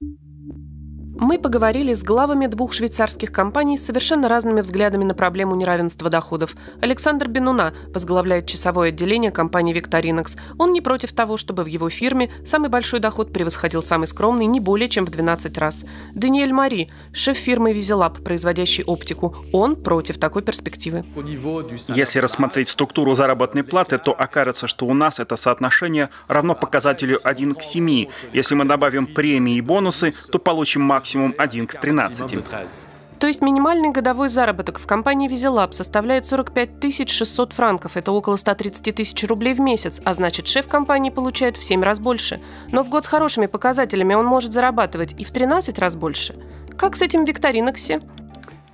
Thank you. Мы поговорили с главами двух швейцарских компаний с совершенно разными взглядами на проблему неравенства доходов. Александр Бенуна возглавляет часовое отделение компании «Викторинекс». Он не против того, чтобы в его фирме самый большой доход превосходил самый скромный не более чем в 12 раз. Даниэль Мари, шеф фирмы «Визелаб», производящий оптику. Он против такой перспективы. Если рассмотреть структуру заработной платы, то окажется, что у нас это соотношение равно показателю 1 к 7. Если мы добавим премии и бонусы, то получим максимум максимум 1 к 13. То есть минимальный годовой заработок в компании Визелаб составляет 45 600 франков, это около 130 тысяч рублей в месяц, а значит шеф компании получает в 7 раз больше. Но в год с хорошими показателями он может зарабатывать и в 13 раз больше. Как с этим Викториноксе?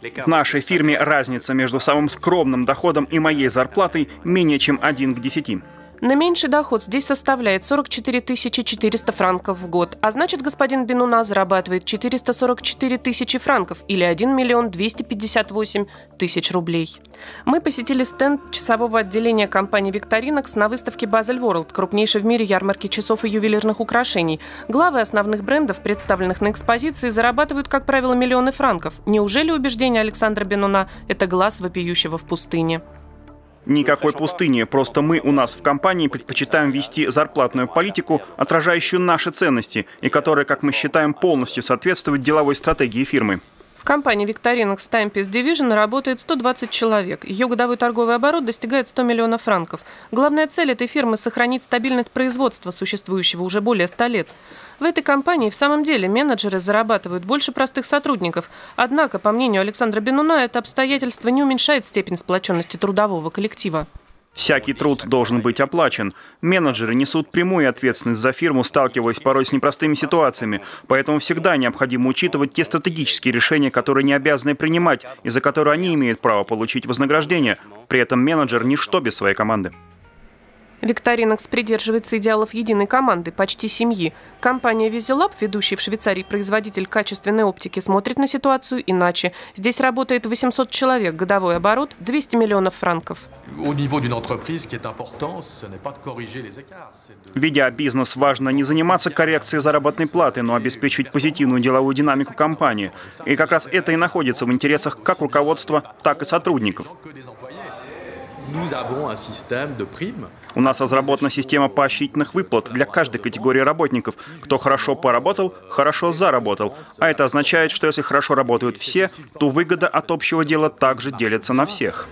В нашей фирме разница между самым скромным доходом и моей зарплатой менее чем 1 к 10. На меньший доход здесь составляет 44 400 франков в год, а значит, господин Бенуна зарабатывает 444 тысячи франков или 1 миллион 258 тысяч рублей. Мы посетили стенд часового отделения компании «Викторинокс» на выставке «Базель World», крупнейшей в мире ярмарки часов и ювелирных украшений. Главы основных брендов, представленных на экспозиции, зарабатывают, как правило, миллионы франков. Неужели убеждение Александра Бенуна – это глаз вопиющего в пустыне? Никакой пустыни, просто мы у нас в компании предпочитаем вести зарплатную политику, отражающую наши ценности и которая, как мы считаем, полностью соответствует деловой стратегии фирмы. Компании Victorinox Timepiece Division работает 120 человек. Ее годовой торговый оборот достигает 100 миллионов франков. Главная цель этой фирмы – сохранить стабильность производства, существующего уже более 100 лет. В этой компании в самом деле менеджеры зарабатывают больше простых сотрудников. Однако, по мнению Александра Бенуна, это обстоятельство не уменьшает степень сплоченности трудового коллектива. Всякий труд должен быть оплачен. Менеджеры несут прямую ответственность за фирму, сталкиваясь порой с непростыми ситуациями. Поэтому всегда необходимо учитывать те стратегические решения, которые не обязаны принимать, и за которые они имеют право получить вознаграждение. При этом менеджер – ничто без своей команды. Викторинокс придерживается идеалов единой команды, почти семьи. Компания Визелаб, ведущий в Швейцарии производитель качественной оптики, смотрит на ситуацию иначе. Здесь работает 800 человек, годовой оборот 200 миллионов франков. Ведя бизнес, важно не заниматься коррекцией заработной платы, но обеспечить позитивную деловую динамику компании. И как раз это и находится в интересах как руководства, так и сотрудников. У нас разработана система поощрительных выплат для каждой категории работников. Кто хорошо поработал, хорошо заработал. А это означает, что если хорошо работают все, то выгода от общего дела также делится на всех.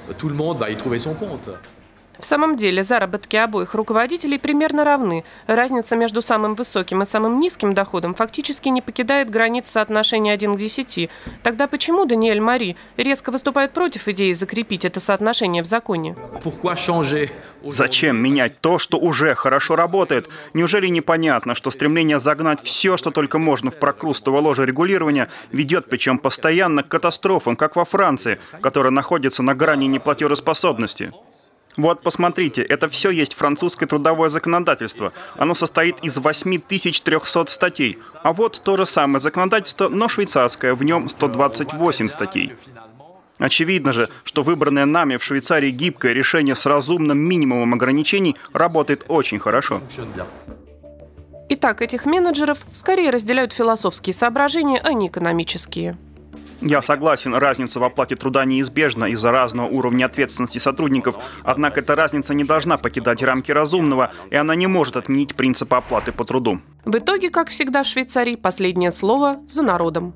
В самом деле заработки обоих руководителей примерно равны. Разница между самым высоким и самым низким доходом фактически не покидает границ соотношения 1 к 10. Тогда почему Даниэль Мари резко выступает против идеи закрепить это соотношение в законе? Зачем менять то, что уже хорошо работает? Неужели непонятно, что стремление загнать все, что только можно в прокрустово ложе регулирования, ведет причем постоянно к катастрофам, как во Франции, которая находится на грани неплатежеспособности? Вот посмотрите, это все есть французское трудовое законодательство. Оно состоит из 8300 статей. А вот то же самое законодательство, но швейцарское, в нем 128 статей. Очевидно же, что выбранное нами в Швейцарии гибкое решение с разумным минимумом ограничений работает очень хорошо. Итак, этих менеджеров скорее разделяют философские соображения, а не экономические. Я согласен, разница в оплате труда неизбежна из-за разного уровня ответственности сотрудников, однако эта разница не должна покидать рамки разумного, и она не может отменить принципы оплаты по труду. В итоге, как всегда в Швейцарии, последнее слово за народом.